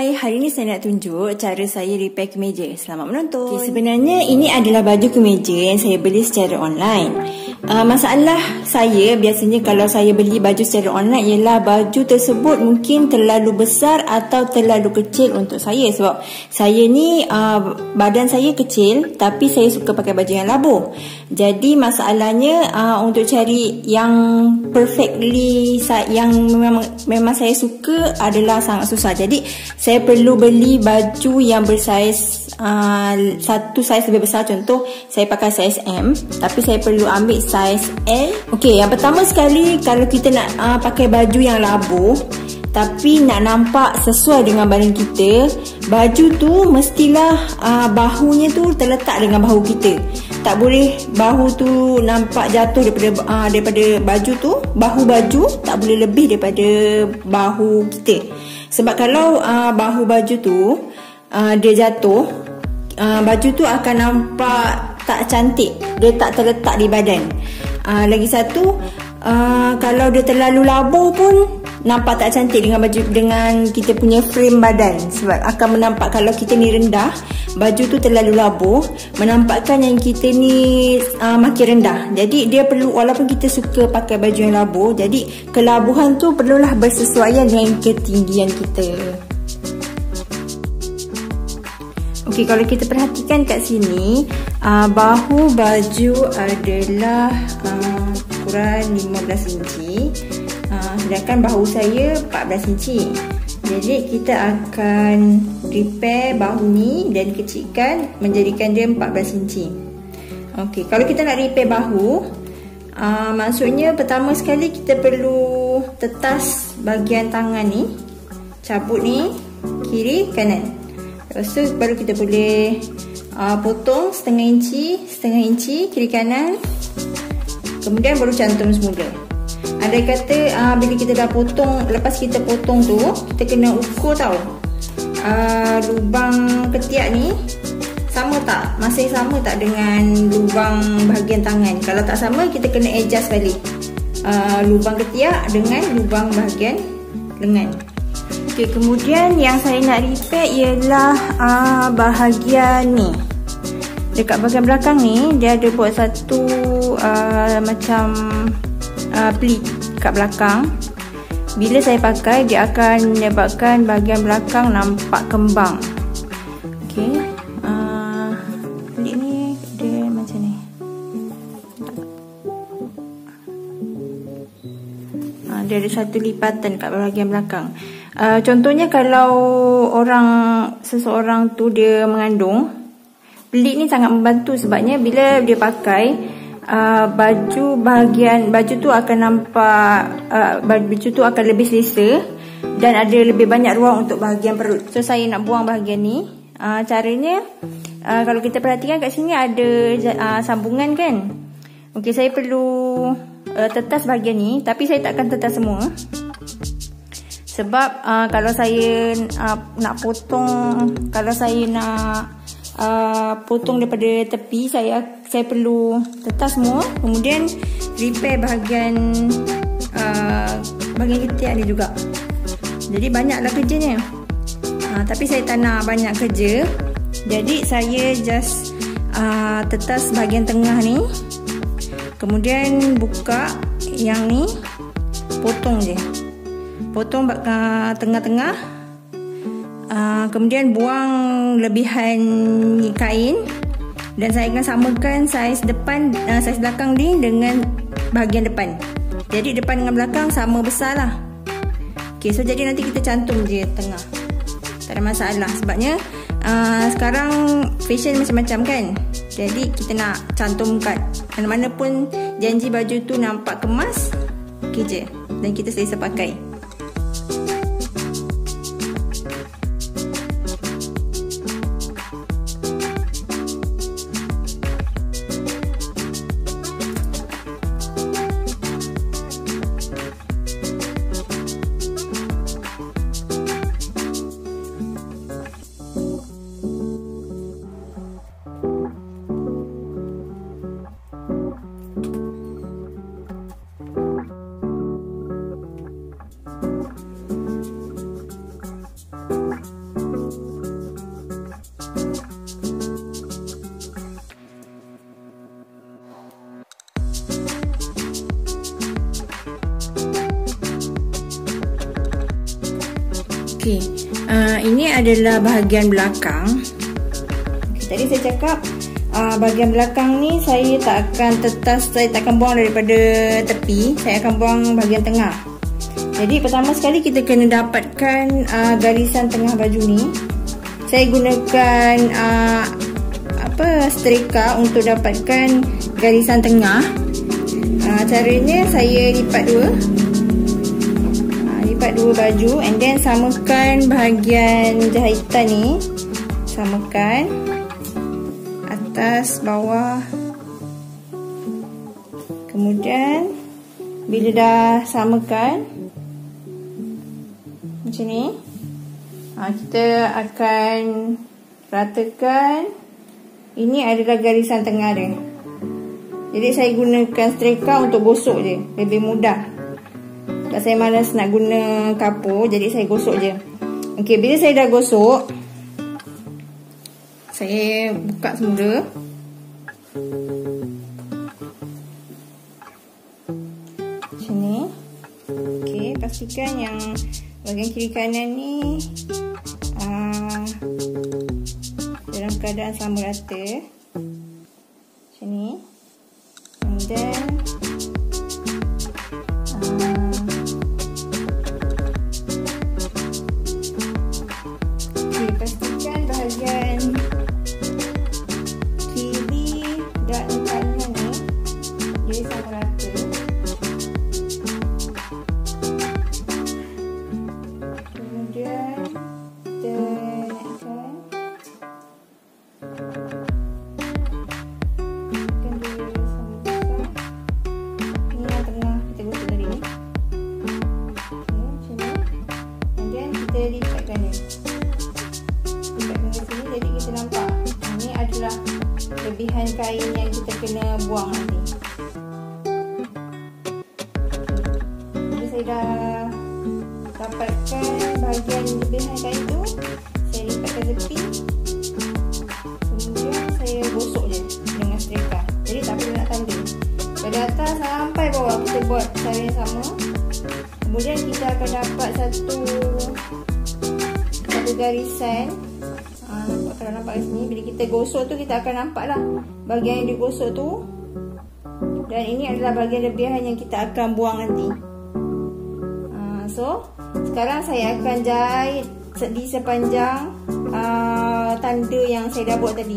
Hai, hari ni saya nak tunjuk cara saya repair kemeja. Selamat menonton. Okay, sebenarnya ini adalah baju kemeja yang saya beli secara online. Uh, masalah saya biasanya kalau saya beli baju secara online ialah baju tersebut mungkin terlalu besar atau terlalu kecil untuk saya sebab saya ni uh, badan saya kecil tapi saya suka pakai baju yang labuh. Jadi masalahnya uh, untuk cari yang perfectly yang memang memang saya suka adalah sangat susah. Jadi saya perlu beli baju yang bersaiz uh, satu saiz lebih besar. Contoh saya pakai saiz M tapi saya perlu ambil saiz L. Okey, yang pertama sekali kalau kita nak uh, pakai baju yang labuh tapi nak nampak sesuai dengan badan kita baju tu mestilah uh, bahunya tu terletak dengan bahu kita. Tak boleh bahu tu nampak jatuh daripada uh, daripada baju tu bahu baju tak boleh lebih daripada bahu kita sebab kalau uh, bahu baju tu uh, dia jatuh uh, baju tu akan nampak tak cantik. Dia tak terletak di badan. Uh, lagi satu uh, kalau dia terlalu labuh pun nampak tak cantik dengan baju dengan kita punya frame badan. Sebab akan menampak kalau kita ni rendah baju tu terlalu labuh menampakkan yang kita ni uh, makin rendah. Jadi dia perlu walaupun kita suka pakai baju yang labuh jadi kelabuhan tu perlulah bersesuaian dengan ketinggian kita. Okey kalau kita perhatikan kat sini uh, bahu baju adalah uh, ukuran 15 inci uh, sedangkan bahu saya 14 inci. Jadi kita akan repair bahu ni dan kecilkan menjadikan dia 14 inci. Ok kalau kita nak repair bahu uh, maksudnya pertama sekali kita perlu tetas bahagian tangan ni cabut ni kiri kanan. Lepas tu baru kita boleh uh, potong setengah inci setengah inci kiri kanan. Kemudian baru cantum semula ada kata uh, bila kita dah potong lepas kita potong tu kita kena ukur tau uh, lubang ketiak ni sama tak? Masih sama tak dengan lubang bahagian tangan? Kalau tak sama kita kena adjust balik uh, lubang ketiak dengan lubang bahagian lengan. Okay, kemudian yang saya nak repair ialah uh, bahagian ni. Dekat bahagian belakang ni dia ada buat satu uh, macam uh, kat belakang. Bila saya pakai dia akan menyebabkan bahagian belakang nampak kembang. Ok uh, pleat ni dia macam ni. Uh, dia ada satu lipatan kat bahagian belakang. Uh, contohnya kalau orang seseorang tu dia mengandung pleat ni sangat membantu sebabnya bila dia pakai uh, baju bahagian baju tu akan nampak uh, baju tu akan lebih selesa dan ada lebih banyak ruang untuk bahagian perut. So saya nak buang bahagian ni. Uh, caranya uh, kalau kita perhatikan kat sini ada uh, sambungan kan. Okey saya perlu uh, tetas bahagian ni tapi saya takkan tetas semua. Sebab uh, kalau saya uh, nak potong kalau saya nak uh, potong daripada tepi saya saya perlu tetas semua. Kemudian repair bahagian uh, bahagian ketiak ni juga. Jadi banyaklah kerjanya. Uh, tapi saya tak nak banyak kerja. Jadi saya just uh, tetas bahagian tengah ni. Kemudian buka yang ni potong je. Potong uh, tengah-tengah Ah, kemudian buang lebihan kain dan saya akan samakan saiz depan uh, saiz belakang ni dengan bahagian depan. Jadi depan dengan belakang sama besar lah. Okay, so jadi nanti kita cantum je tengah. Tak ada masalah sebabnya uh, sekarang fashion macam-macam kan. Jadi kita nak cantum kat mana-mana pun janji baju tu nampak kemas. Okay je. Dan kita selesa pakai. Okey, uh, ini adalah bahagian belakang. Okay, tadi saya cakap uh, bahagian belakang ni saya tak akan tetas, saya tak akan buang daripada tepi. Saya akan buang bahagian tengah. Jadi pertama sekali kita kena dapatkan uh, garisan tengah baju ni. Saya gunakan uh, apa streka untuk dapatkan garisan tengah. Uh, caranya saya lipat dua lipat dua baju and then samakan bahagian jahitan ni. Samakan atas bawah. Kemudian bila dah samakan macam ni. Ha, kita akan ratakan. Ini adalah garisan tengah dia. Jadi saya gunakan streka untuk gosok je. Lebih mudah sebab saya malas nak guna kapur Jadi saya gosok je. Okey, bila saya dah gosok Saya buka semula. Macam ni. Okey, pastikan yang Bahagian kiri kanan ni uh, Dalam keadaan sama rata. Macam ni. And then kelebihan kain yang kita kena buang nanti. Jadi saya dah dapatkan bahagian kelebihan kain tu, saya lipat ke tepi. Kemudian saya gosok je dengan streka. Jadi tak perlu nak tanda. Dari atas sampai bawah kita buat cara yang sama. Kemudian kita akan dapat satu satu garisan kalau nampak kat sini bila kita gosok tu kita akan nampak lah bahagian yang digosok tu. Dan ini adalah bahagian lebihan yang kita akan buang nanti. Uh, so sekarang saya akan jahit di sepanjang uh, tanda yang saya dah buat tadi.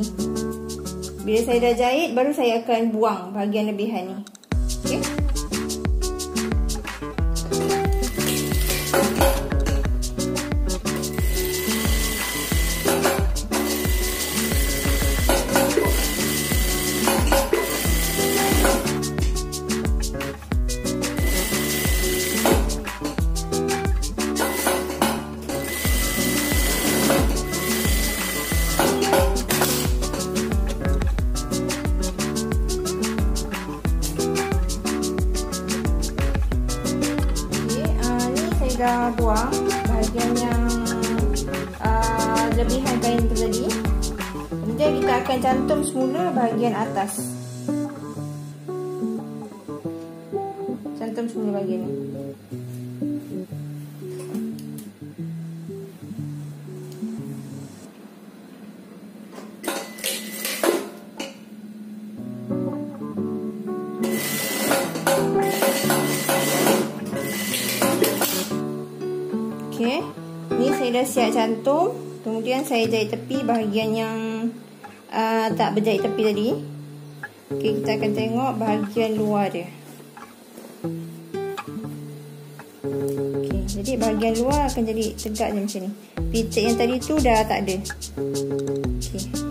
Bila saya dah jahit baru saya akan buang bahagian lebihan ni. Okay? Cantum semula bahagian atas cantum semula bahagian ni Okey. Ni saya dah siap cantum. Kemudian saya jahit tepi bahagian yang uh, tak berjahit tepi tadi. Okey, kita akan tengok bahagian luar dia. Okey, jadi bahagian luar akan jadi tegak je macam ni. Pitik yang tadi tu dah tak ada. Okey.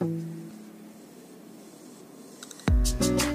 thank you